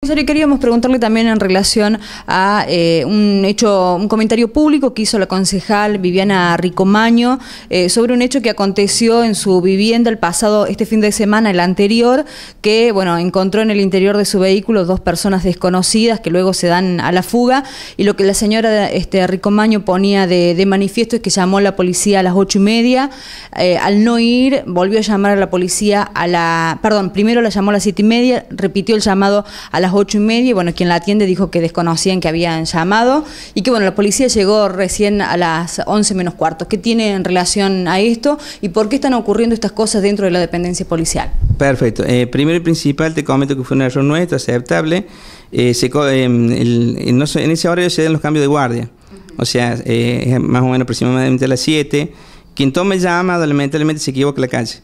Queríamos preguntarle también en relación a eh, un hecho, un comentario público que hizo la concejal Viviana Ricomaño eh, sobre un hecho que aconteció en su vivienda el pasado, este fin de semana, el anterior, que bueno, encontró en el interior de su vehículo dos personas desconocidas que luego se dan a la fuga. Y lo que la señora este, Ricomaño ponía de, manifiesto es que llamó a la policía a las ocho y media, eh, al no ir volvió a llamar a la policía a la, perdón, primero la llamó a las siete y media, repitió el llamado a las ocho y media, y bueno, quien la atiende dijo que desconocían que habían llamado, y que bueno, la policía llegó recién a las 11 menos cuartos. ¿Qué tiene en relación a esto y por qué están ocurriendo estas cosas dentro de la dependencia policial? Perfecto. Eh, primero y principal, te comento que fue un error nuestro, aceptable. Eh, eh, en ese horario se dan los cambios de guardia. O sea, es más o menos aproximadamente a las 7. Quien tome llamada, lamentablemente se equivoca la calle.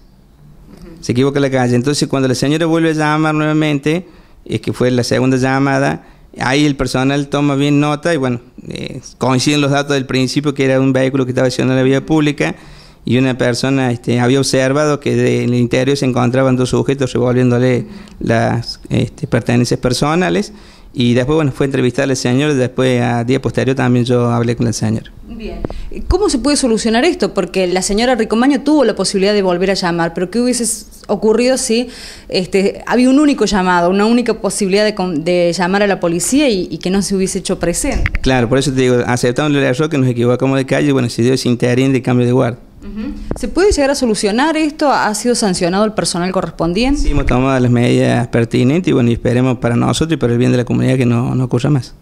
Se equivoca la calle. Entonces, cuando la señora vuelve a llamar nuevamente, es que fue la segunda llamada, ahí el personal toma bien nota y bueno, eh, coinciden los datos del principio que era un vehículo que estaba haciendo la vía pública y una persona este, había observado que en el interior se encontraban dos sujetos revolviéndole las este, pertenencias personales y después, bueno, fue entrevistar al señor después, a día posterior, también yo hablé con el señor. Bien. ¿Cómo se puede solucionar esto? Porque la señora Ricomaño tuvo la posibilidad de volver a llamar, pero ¿qué hubiese ocurrido si este, había un único llamado, una única posibilidad de, llamar a la policía y, que no se hubiese hecho presente? Claro, por eso te digo, aceptamos el error que nos equivocamos de calle, bueno, se dio ese interín de cambio de guardia. ¿Se puede llegar a solucionar esto? ¿Ha sido sancionado el personal correspondiente? Sí, hemos tomado las medidas pertinentes y bueno, esperemos para nosotros y para el bien de la comunidad que no, no ocurra más.